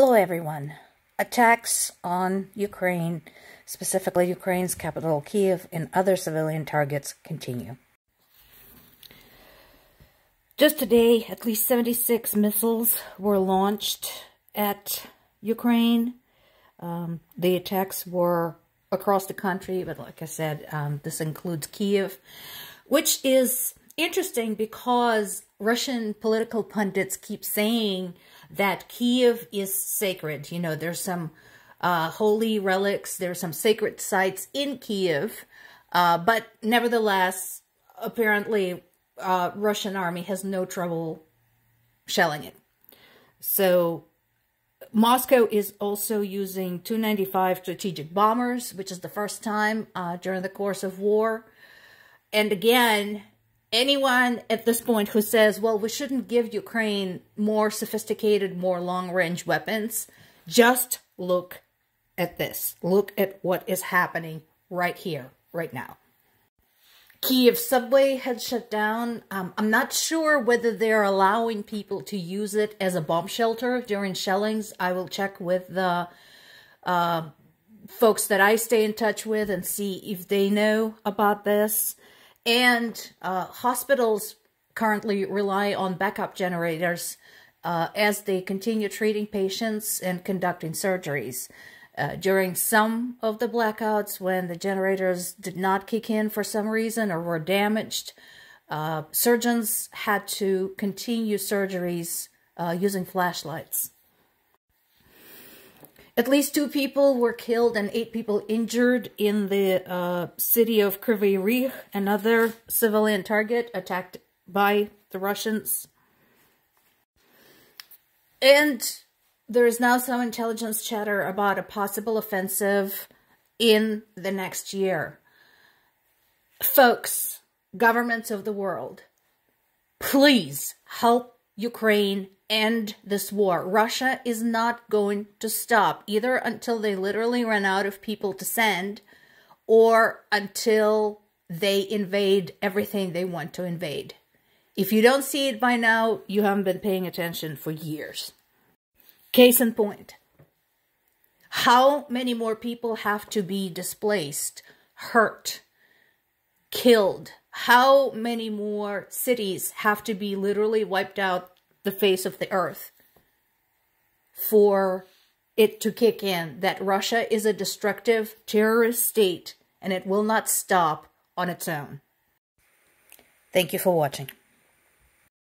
Hello, everyone. Attacks on Ukraine, specifically Ukraine's capital Kiev, and other civilian targets continue. Just today, at least 76 missiles were launched at Ukraine. Um, the attacks were across the country, but like I said, um, this includes Kiev, which is interesting because Russian political pundits keep saying that Kiev is sacred. You know, there's some uh, holy relics, there's some sacred sites in Kiev, uh, but nevertheless, apparently, uh, Russian army has no trouble shelling it. So Moscow is also using Tu-95 strategic bombers, which is the first time uh, during the course of war. And again, anyone at this point who says, well, we shouldn't give Ukraine more sophisticated, more long-range weapons, just look at this. Look at what is happening right here, right now. Kiev subway had shut down. Um, I'm not sure whether they're allowing people to use it as a bomb shelter during shellings. I will check with the uh, folks that I stay in touch with and see if they know about this. And uh, hospitals currently rely on backup generators uh, as they continue treating patients and conducting surgeries. Uh, during some of the blackouts, when the generators did not kick in for some reason or were damaged, uh, surgeons had to continue surgeries uh, using flashlights. At least two people were killed and eight people injured in the uh, city of Kryvyi Rih, another civilian target attacked by the Russians. And there is now some intelligence chatter about a possible offensive in the next year. Folks, governments of the world, please help Ukraine end this war. Russia is not going to stop either until they literally run out of people to send or until they invade everything they want to invade. If you don't see it by now, you haven't been paying attention for years. Case in point. How many more people have to be displaced, hurt, killed? How many more cities have to be literally wiped out the face of the earth for it to kick in that Russia is a destructive terrorist state and it will not stop on its own. Thank you for watching.